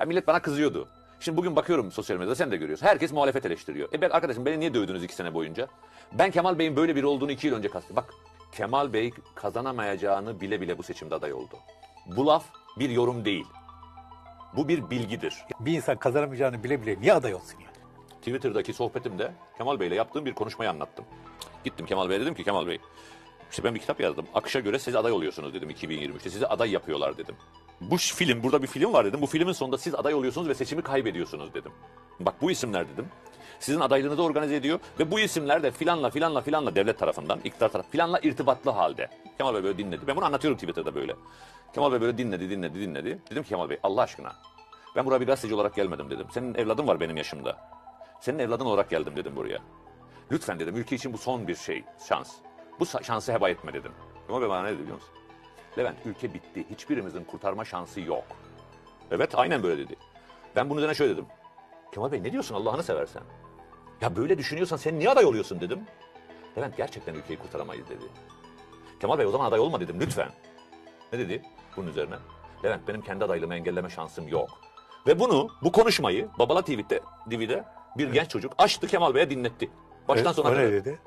Ya millet bana kızıyordu. Şimdi bugün bakıyorum sosyal medyada sen de görüyorsun. Herkes muhalefet eleştiriyor. E ben arkadaşım beni niye dövdünüz iki sene boyunca? Ben Kemal Bey'in böyle biri olduğunu iki yıl önce kastım. Bak Kemal Bey kazanamayacağını bile bile bu seçimde aday oldu. Bu laf bir yorum değil. Bu bir bilgidir. Bir insan kazanamayacağını bile bile niye aday olsun yani? Twitter'daki sohbetimde Kemal Bey'le yaptığım bir konuşmayı anlattım. Gittim Kemal Bey'e dedim ki Kemal Bey işte ben bir kitap yazdım. Akışa göre siz aday oluyorsunuz dedim 2023'te. Sizi aday yapıyorlar dedim. Bu film, burada bir film var dedim. Bu filmin sonunda siz aday oluyorsunuz ve seçimi kaybediyorsunuz dedim. Bak bu isimler dedim. Sizin adaylığınızı organize ediyor ve bu isimler de filanla filanla filanla devlet tarafından, iktidar tarafından filanla irtibatlı halde. Kemal Bey böyle dinledi. Ben bunu anlatıyorum Twitter'da böyle. Kemal Bey böyle dinledi, dinledi, dinledi. Dedim ki Kemal Bey Allah aşkına ben buraya bir gazeteci olarak gelmedim dedim. Senin evladın var benim yaşımda. Senin evladın olarak geldim dedim buraya. Lütfen dedim ülke için bu son bir şey, şans. Bu şansı heba etme dedim. Kemal Bey bana ne dedi biliyor musun? Levent ülke bitti. Hiçbirimizin kurtarma şansı yok. Evet aynen böyle dedi. Ben bunun üzerine şöyle dedim. Kemal Bey ne diyorsun Allah'ını seversen? Ya böyle düşünüyorsan sen niye aday oluyorsun dedim. Levent gerçekten ülkeyi kurtaramayız dedi. Kemal Bey o zaman aday olma dedim lütfen. Ne dedi bunun üzerine? Levent benim kendi adaylığımı engelleme şansım yok. Ve bunu, bu konuşmayı Babala TV'de, TV'de bir genç çocuk açtı Kemal Bey'e dinletti. Baştan sona kadar. ne dedi?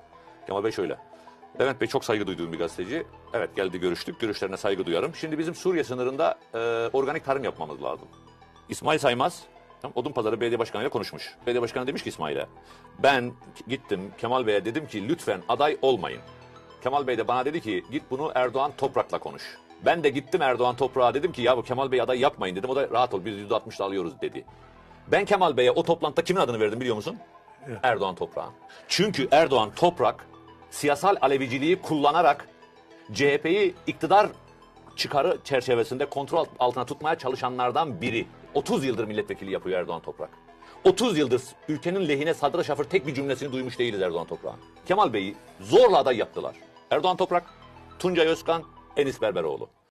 Kemal Bey şöyle. Levent Bey çok saygı duyduğum bir gazeteci. Evet geldi görüştük. Görüşlerine saygı duyarım. Şimdi bizim Suriye sınırında e, organik tarım yapmamız lazım. İsmail Saymaz Odunpazarı Belediye Başkanı ile konuşmuş. Belediye Başkanı demiş ki İsmail'e ben gittim Kemal Bey'e dedim ki lütfen aday olmayın. Kemal Bey de bana dedi ki git bunu Erdoğan Toprak'la konuş. Ben de gittim Erdoğan Toprak'a dedim ki ya bu Kemal Bey aday yapmayın dedim. O da rahat ol biz %60'da alıyoruz dedi. Ben Kemal Bey'e o toplantıda kimin adını verdim biliyor musun? Erdoğan Toprak'ın. Çünkü Erdoğan Toprak siyasal aleviciliği kullanarak CHP'yi iktidar çıkarı çerçevesinde kontrol altına tutmaya çalışanlardan biri. 30 yıldır milletvekili yapıyor Erdoğan Toprak. 30 yıldır ülkenin lehine sadra şafır tek bir cümlesini duymuş değiliz Erdoğan Toprak'ın. Kemal Bey'i zorla aday yaptılar. Erdoğan Toprak, Tuncay Özkan, Enis Berberoğlu.